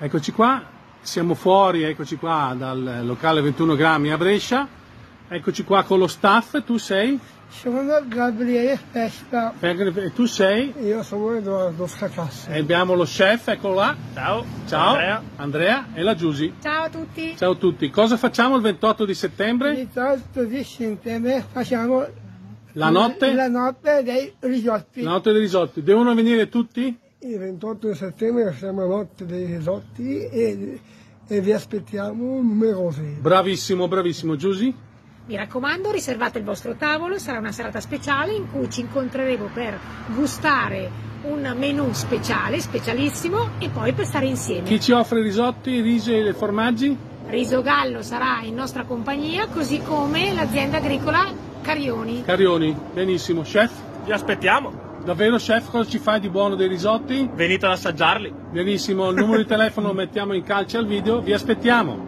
Eccoci qua, siamo fuori, eccoci qua dal locale 21 grammi a Brescia. Eccoci qua con lo staff, tu sei? Sono Gabriele Festa. E tu sei? Io sono Edoardo Fracassi. E abbiamo lo chef, eccolo là. Ciao. Ciao. Andrea. Andrea e la Giusy. Ciao a tutti. Ciao a tutti. Cosa facciamo il 28 di settembre? Il 8 di settembre facciamo La notte? la notte dei risotti. La notte dei risotti. Devono venire tutti? Il 28 di settembre siamo a notte dei risotti e, e vi aspettiamo numerosi. Bravissimo, bravissimo. Giusy? Mi raccomando, riservate il vostro tavolo, sarà una serata speciale in cui ci incontreremo per gustare un menù speciale, specialissimo e poi per stare insieme. Chi ci offre i risotti, i risi e i formaggi? Riso Gallo sarà in nostra compagnia, così come l'azienda agricola Carioni. Carioni. Benissimo. Chef? Vi aspettiamo. Davvero chef cosa ci fai di buono dei risotti? Venite ad assaggiarli. Benissimo, il numero di telefono lo mettiamo in calce al video, vi aspettiamo.